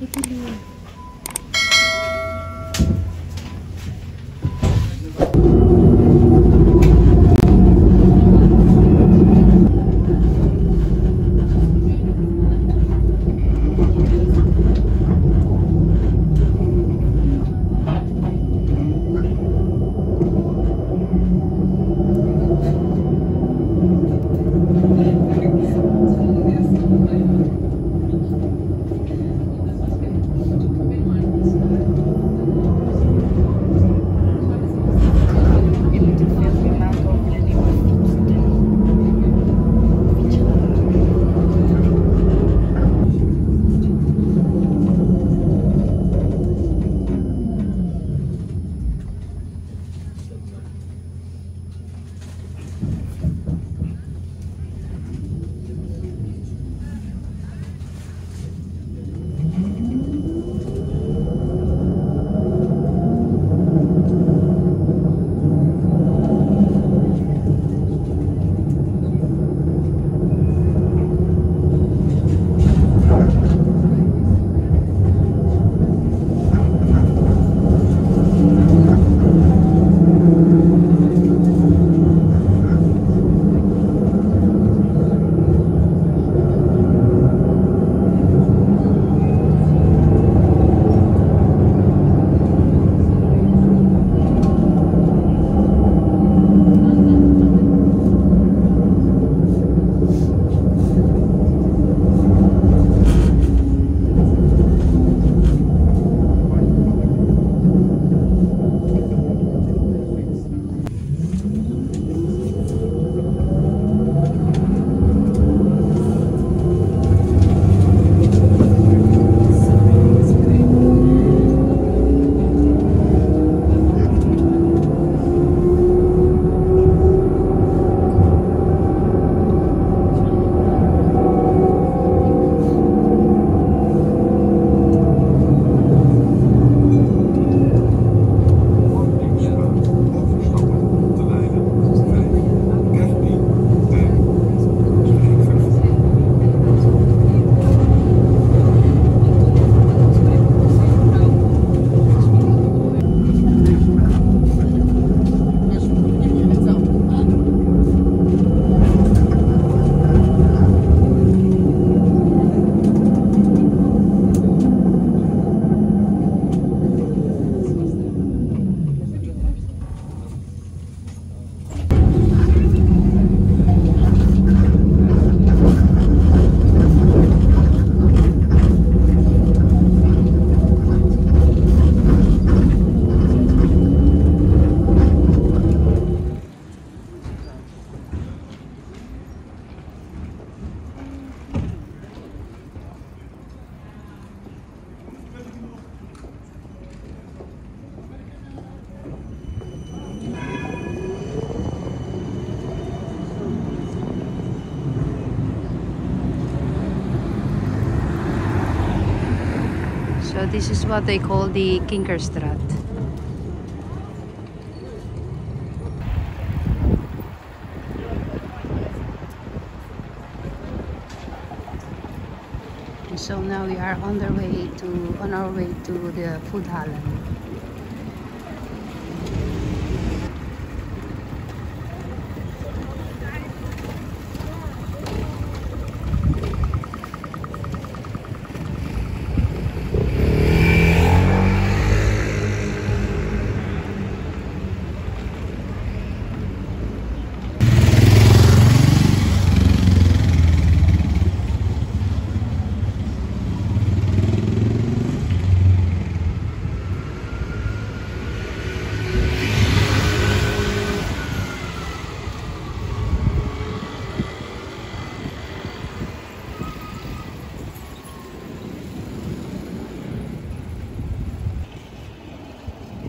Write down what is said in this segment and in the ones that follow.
So this is what they call the Kinkerstraat. So now we are on the way to on our way to the Foodhallen.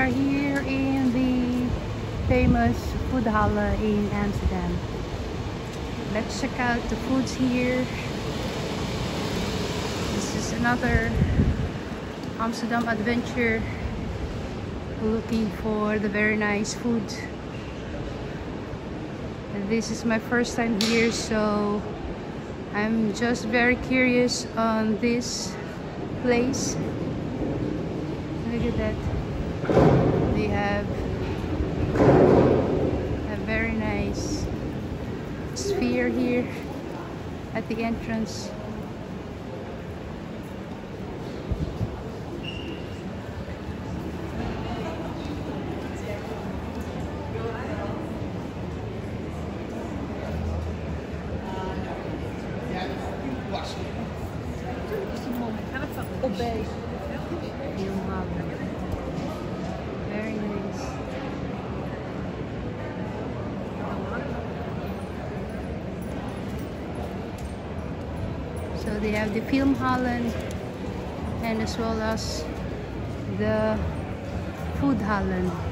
are here in the famous food hall in Amsterdam. Let's check out the foods here. This is another Amsterdam adventure looking for the very nice food. This is my first time here so I'm just very curious on this place. Look at that. Have a very nice sphere here at the entrance. Obey. Yung haba. Very nice. So they have the Filmhallen and as well as the Foodhallen.